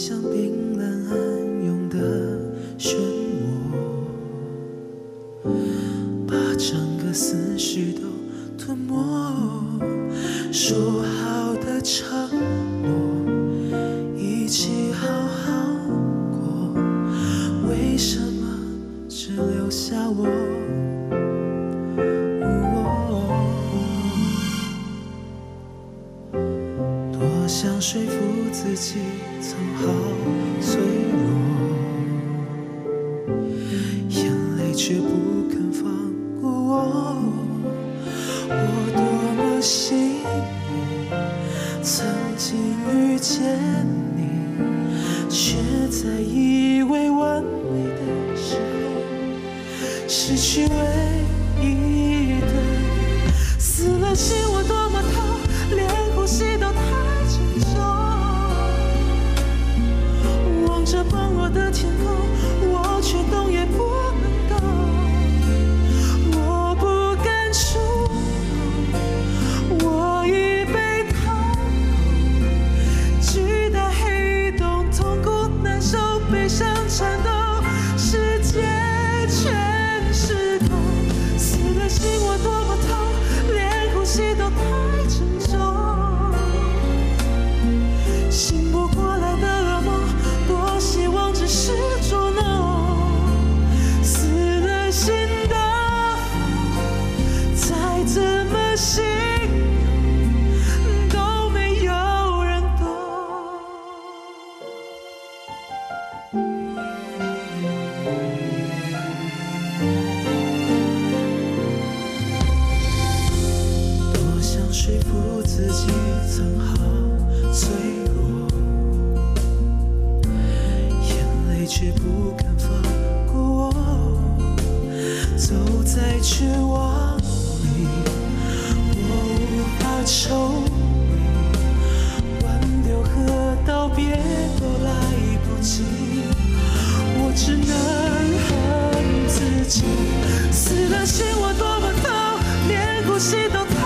像冰冷暗涌的漩涡，把整个思绪都吞没。说好的承诺，一起好好过，为什么只留下我？自己曾好脆弱，眼泪却不肯放过我。我多么幸运，曾经遇见你，却在以为完美的时候失去唯一的。死了心我怎么形只能恨自己。死了心我多么痛连呼吸都痛。